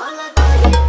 Solo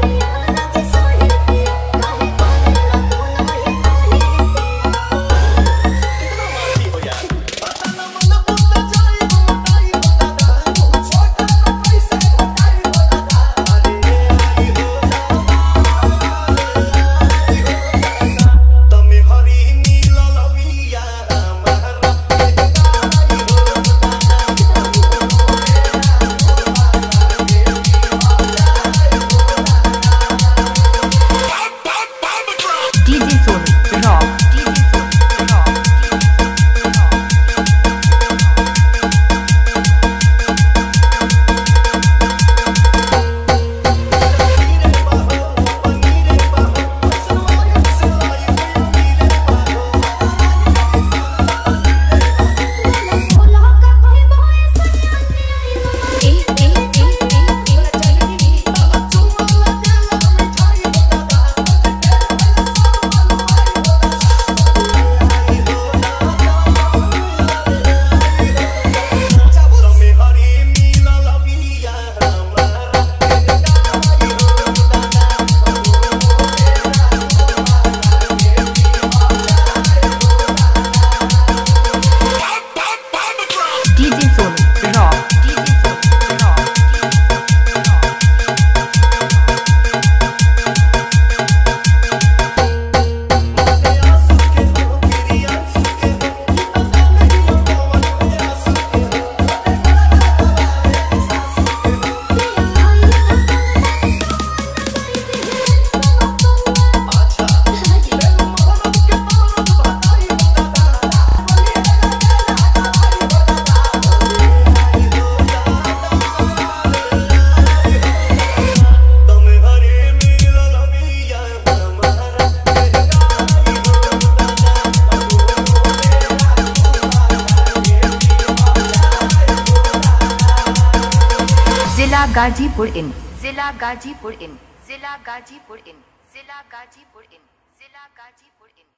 जिला गाजीपुर इन, जिला गाजीपुर इन, जिला गाजीपुर इन, जिला गाजीपुर इन, जिला गाजीपुर इन।